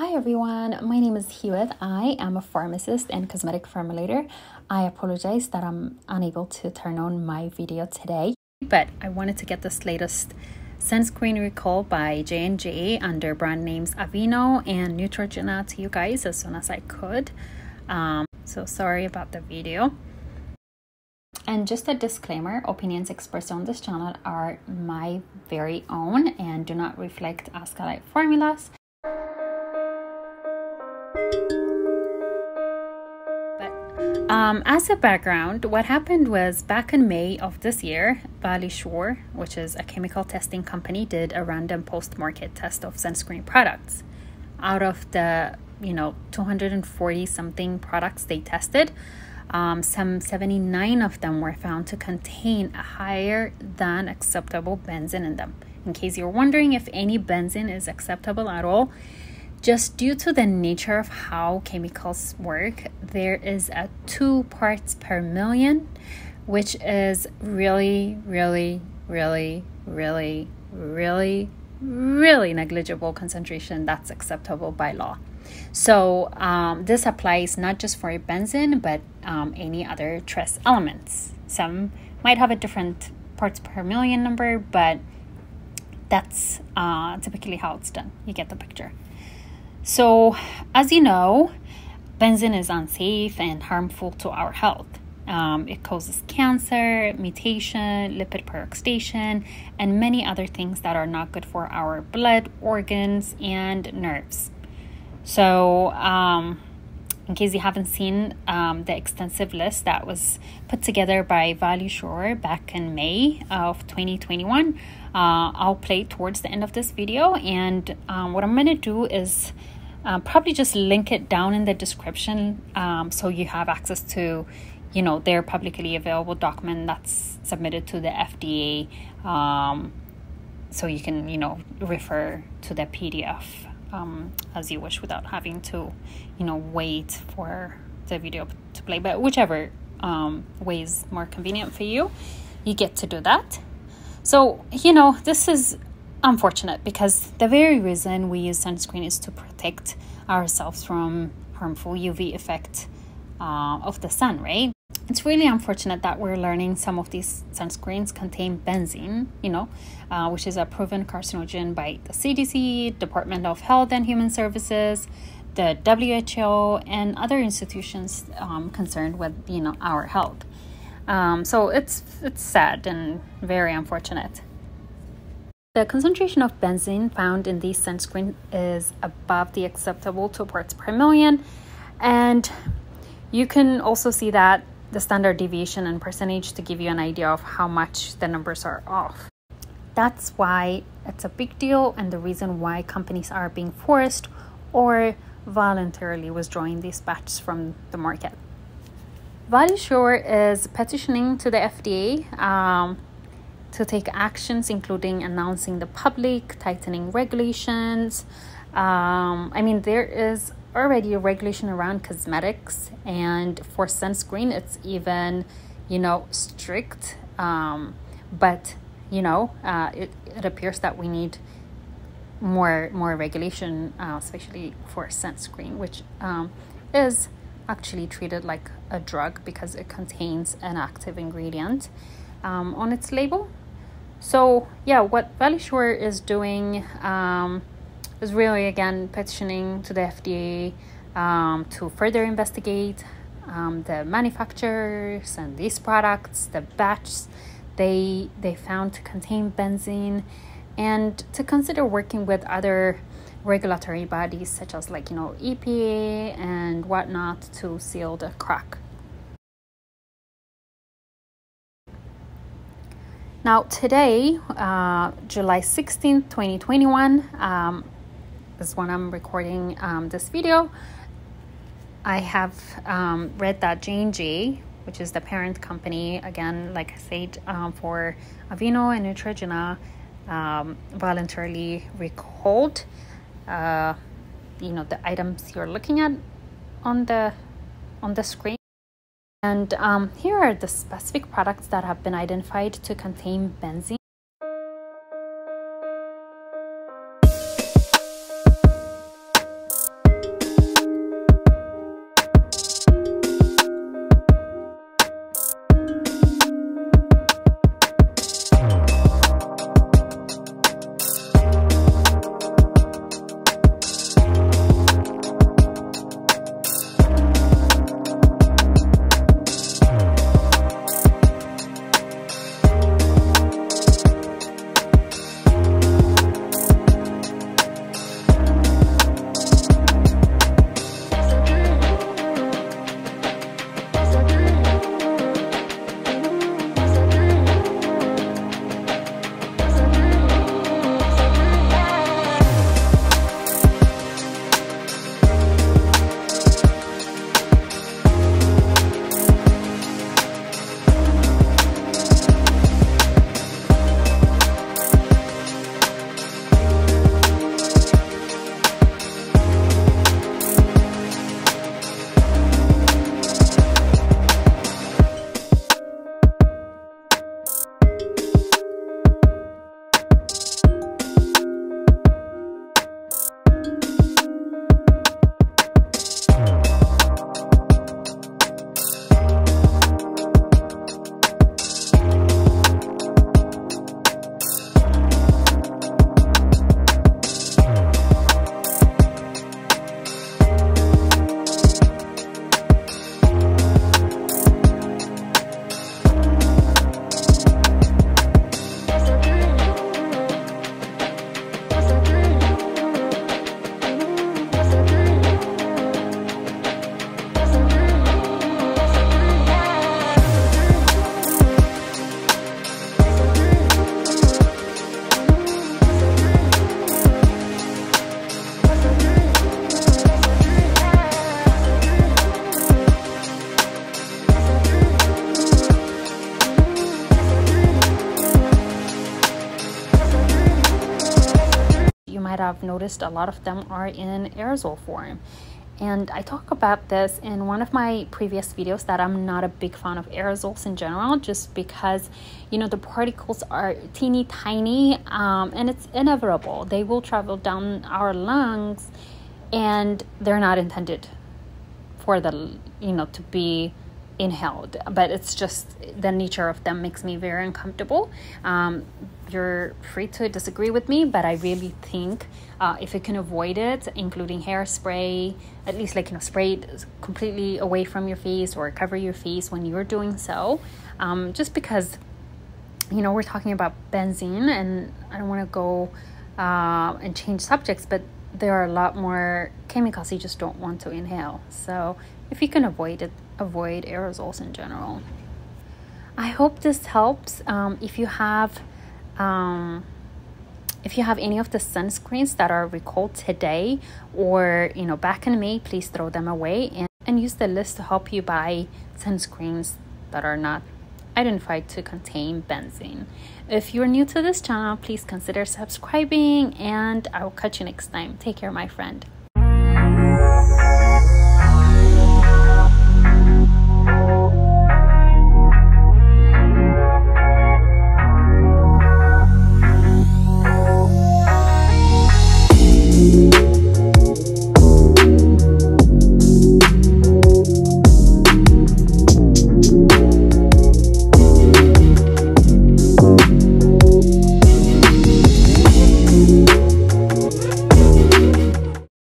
Hi everyone, my name is Hiwot. I am a pharmacist and cosmetic formulator. I apologize that I'm unable to turn on my video today, but I wanted to get this latest sunscreen recall by J&J under brand names Aveeno and Neutrogena to you guys as soon as I could. Um, so sorry about the video. And just a disclaimer opinions expressed on this channel are my very own and do not reflect Askalite formulas. Um, as a background, what happened was back in May of this year, Valisure, which is a chemical testing company, did a random post-market test of sunscreen products. Out of the you know 240 something products they tested, um, some 79 of them were found to contain a higher than acceptable benzene in them. In case you're wondering if any benzene is acceptable at all, just due to the nature of how chemicals work, there is a two parts per million, which is really, really, really, really, really, really negligible concentration that's acceptable by law. So um, this applies not just for benzene, but um, any other trace elements. Some might have a different parts per million number, but that's uh, typically how it's done. You get the picture. So, as you know, benzene is unsafe and harmful to our health. Um, it causes cancer, mutation, lipid peroxidation, and many other things that are not good for our blood, organs, and nerves. So, um, in case you haven't seen um, the extensive list that was put together by Valisure back in May of 2021, uh, I'll play towards the end of this video. And um, what I'm going to do is uh, probably just link it down in the description um, so you have access to you know their publicly available document that's submitted to the fda um, so you can you know refer to the pdf um, as you wish without having to you know wait for the video to play but whichever um, way is more convenient for you you get to do that so you know this is unfortunate because the very reason we use sunscreen is to protect ourselves from harmful UV effect uh, of the sun, right? It's really unfortunate that we're learning some of these sunscreens contain benzene, you know, uh, which is a proven carcinogen by the CDC, Department of Health and Human Services, the WHO, and other institutions um, concerned with, you know, our health. Um, so it's it's sad and very unfortunate. The concentration of benzene found in these sunscreen is above the acceptable 2 parts per million. And you can also see that the standard deviation and percentage to give you an idea of how much the numbers are off. That's why it's a big deal and the reason why companies are being forced or voluntarily withdrawing these batches from the market. Valisure is petitioning to the FDA um, to take actions, including announcing the public, tightening regulations. Um, I mean, there is already a regulation around cosmetics, and for sunscreen, it's even, you know, strict. Um, but you know, uh, it, it appears that we need more more regulation, uh, especially for sunscreen, which um, is actually treated like a drug because it contains an active ingredient um, on its label. So yeah, what Valisure is doing um, is really again petitioning to the FDA um, to further investigate um, the manufacturers and these products, the batches they they found to contain benzene, and to consider working with other regulatory bodies such as like you know EPA and whatnot to seal the crack. Now, today, uh, July 16th, 2021, um, is when I'm recording um, this video. I have um, read that J&J, which is the parent company, again, like I said, um, for Aveeno and Neutrogena, um, voluntarily recalled, uh, you know, the items you're looking at on the on the screen. And um, here are the specific products that have been identified to contain benzene. But I've noticed a lot of them are in aerosol form. And I talk about this in one of my previous videos that I'm not a big fan of aerosols in general, just because, you know, the particles are teeny tiny um, and it's inevitable. They will travel down our lungs and they're not intended for the, you know, to be inhaled but it's just the nature of them makes me very uncomfortable. Um, you're free to disagree with me but i really think uh, if you can avoid it including hairspray at least like you know spray it completely away from your face or cover your face when you're doing so um, just because you know we're talking about benzene and i don't want to go uh, and change subjects but there are a lot more chemicals you just don't want to inhale so if you can avoid it avoid aerosols in general. I hope this helps. Um, if you have um, if you have any of the sunscreens that are recalled today or you know back in May, please throw them away and, and use the list to help you buy sunscreens that are not identified to contain benzene. If you're new to this channel, please consider subscribing and I will catch you next time. Take care, my friend.